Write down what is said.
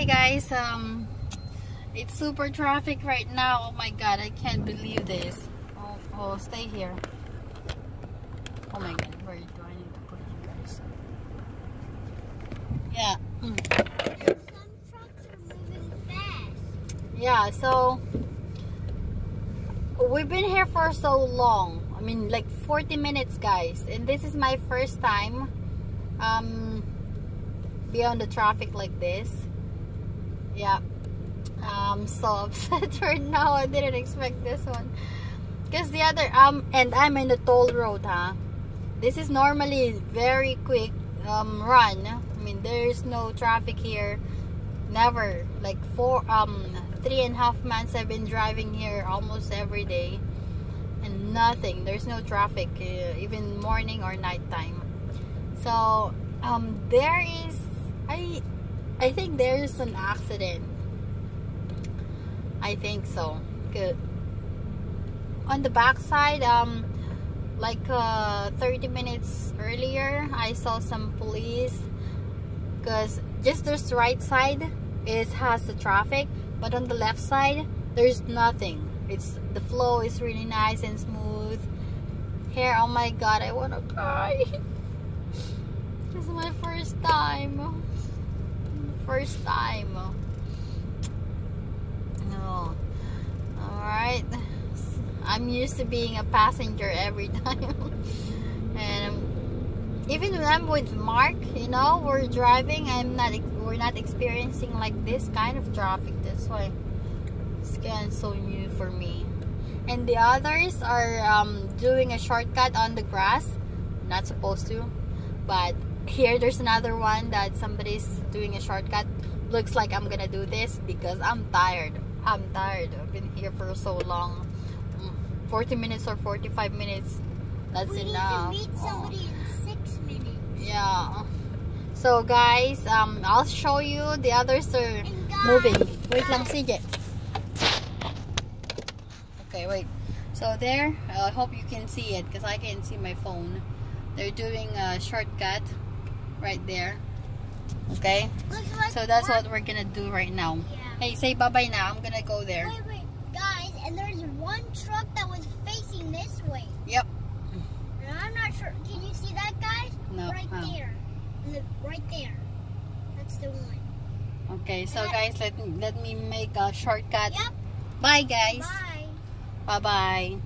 Hey guys, um, it's super traffic right now. Oh my god, I can't believe this. Oh, oh stay here. Oh my god, where do I need to put you guys? Yeah. Yeah, so we've been here for so long. I mean, like 40 minutes, guys. And this is my first time um, beyond the traffic like this. Yeah. I'm so upset right now. I didn't expect this one. Because the other, um, and I'm in the toll road, huh? This is normally very quick um, run. I mean, there's no traffic here. Never. Like four, um, three and a half months I've been driving here almost every day. And nothing. There's no traffic, uh, even morning or nighttime. So, um, there is, I, I think there's an accident. I think so. Good. On the backside, um, like uh, 30 minutes earlier, I saw some police. Cause just this right side is has the traffic, but on the left side, there's nothing. It's the flow is really nice and smooth. Here, oh my god, I wanna cry. this is my first time. First time. No. Alright. I'm used to being a passenger every time. and even when I'm with Mark, you know, we're driving, I'm not we're not experiencing like this kind of traffic. That's why it's kind of so new for me. And the others are um, doing a shortcut on the grass. Not supposed to. But here there's another one that somebody's doing a shortcut. Looks like I'm gonna do this because I'm tired. I'm tired. I've been here for so long. 40 minutes or 45 minutes. That's we enough. need to meet Oh. somebody in six minutes. Yeah. So guys, um, I'll show you the others are moving. Wait lang, sige. Okay, wait. So there, I hope you can see it because I can't see my phone. They're doing a shortcut right there. Okay? Like So that's one- what we're gonna do right now. Yeah. Hey, say bye-bye now. I'm gonna go there. Wait, wait, guys, and there's one truck that was facing this way. Yep. And I'm not sure. Can you see that, guys? No. Right Oh. there. The, right there. That's the one. Okay, so guys, let me, let me make a shortcut. Yep. Bye, guys. Bye. Bye-bye.